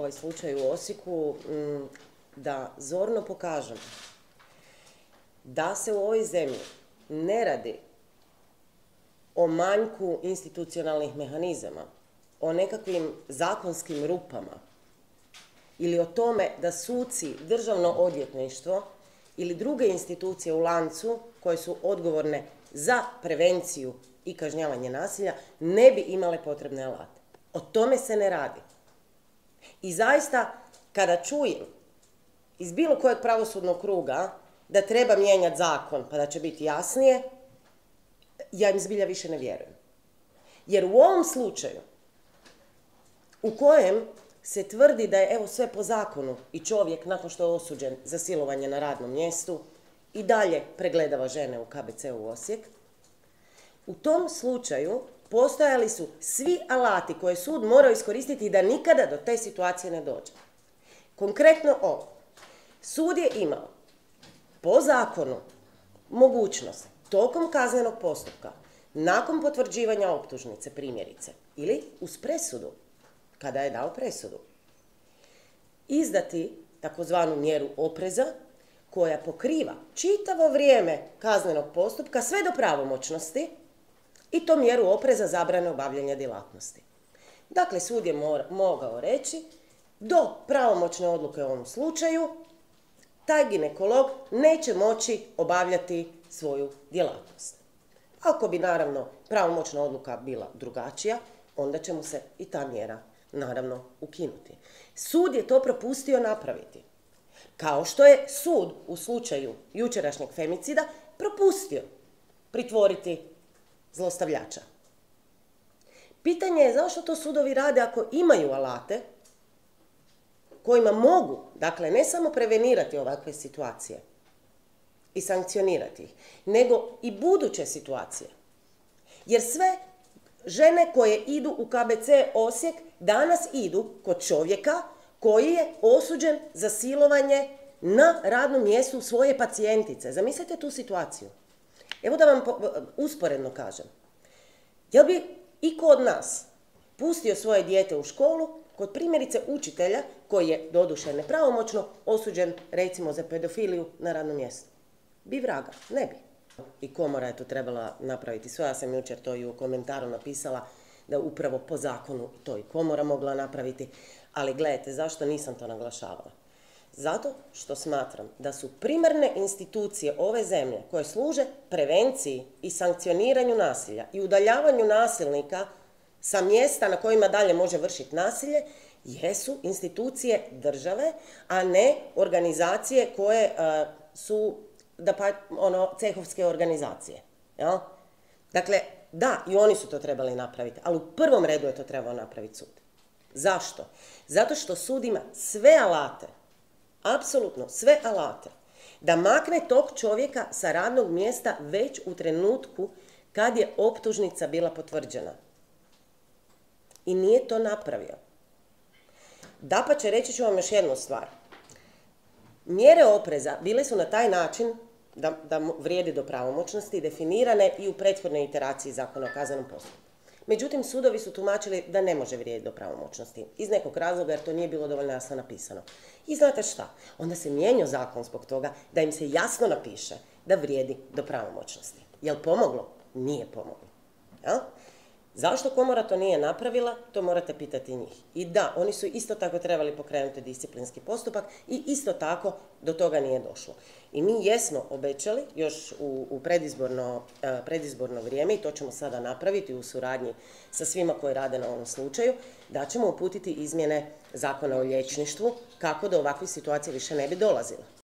ovaj slučaj u Osijeku mm, da zorno pokažem da se u ovoj zemlji ne radi o manjku institucionalnih mehanizama, o nekakvim zakonskim rupama ili o tome da suci, državno odvjetništvo ili druge institucije u lancu koje su odgovorne za prevenciju i kažnjavanje nasilja ne bi imale potrebne alate. O tome se ne radi. I zaista, kada čujem iz bilo kojeg pravosudnog kruga da treba mijenjati zakon pa da će biti jasnije, ja im zbilja više ne vjerujem. Jer u ovom slučaju u kojem se tvrdi da je evo sve po zakonu i čovjek nakon što je osuđen za silovanje na radnom mjestu i dalje pregledava žene u KBC u Osijek, u tom slučaju postojali su svi alati koje sud morao iskoristiti da nikada do te situacije ne dođe. Konkretno ovo. Sud je imao po zakonu mogućnost tokom kaznenog postupka, nakon potvrđivanja optužnice primjerice ili uz presudu, kada je dao presudu, izdati takozvanu mjeru opreza koja pokriva čitavo vrijeme kaznenog postupka sve do pravomoćnosti i to mjeru opreza zabrane obavljanja djelatnosti. Dakle, sud je mogao reći do pravomoćne odluke u ovom slučaju taj ginekolog neće moći obavljati svoju djelatnost. Ako bi naravno pravomoćna odluka bila drugačija, onda će mu se i ta mjera naravno ukinuti. Sud je to propustio napraviti. Kao što je sud u slučaju jučerašnjeg femicida propustio pritvoriti zlostavljača. Pitanje je zašto to sudovi rade ako imaju alate kojima mogu, dakle ne samo prevenirati ovakve situacije i sankcionirati ih, nego i buduće situacije. Jer sve žene koje idu u KBC Osijek danas idu kod čovjeka koji je osuđen za silovanje na radnom mjestu svoje pacijentice. Zamislite tu situaciju. Evo da vam usporedno kažem. Jel bi i kod nas pustio svoje dijete u školu kod primjerice učitelja koji je doduše nepravomoćno osuđen recimo za pedofiliju na radnom mjestu? Bi vraga, ne bi. I komora je to trebala napraviti sve. Ja sam jučer to i u komentaru napisala da upravo po zakonu to i komora mogla napraviti. Ali gledajte, zašto nisam to naglašavala? Zato što smatram da su primarne institucije ove zemlje koje služe prevenciji i sankcioniranju nasilja i udaljavanju nasilnika sa mjesta na kojima dalje može vršiti nasilje, jesu institucije države, a ne organizacije koje e, su da pa, ono, cehovske organizacije. Ja? Dakle, da, i oni su to trebali napraviti, ali u prvom redu je to trebao napraviti sud. Zašto? Zato što sud ima sve alate apsolutno sve alate da makne tog čovjeka sa radnog mjesta već u trenutku kad je optužnica bila potvrđena. I nije to napravio. Da pa će reći ću vam još jednu stvar. Mjere opreza bile su na taj način da, da do pravomoćnosti definirane i u prethodnoj iteraciji zakona o kaznenom postupku. Međutim, sudovi su tumačili da ne može vrijediti do pravomoćnosti. Iz nekog razloga jer to nije bilo dovoljno jasno napisano. I znate šta? Onda se mijenio zakon zbog toga da im se jasno napiše da vrijedi do pravomoćnosti. Jel pomoglo? Nije pomoglo. Ja? Zašto komora to nije napravila, to morate pitati njih. I da, oni su isto tako trebali pokrenuti disciplinski postupak i isto tako do toga nije došlo. I mi jesmo obećali još u, u predizborno, e, predizborno vrijeme i to ćemo sada napraviti u suradnji sa svima koji rade na ovom slučaju, da ćemo uputiti izmjene zakona o liječništvu kako do ovakvih situacija više ne bi dolazilo.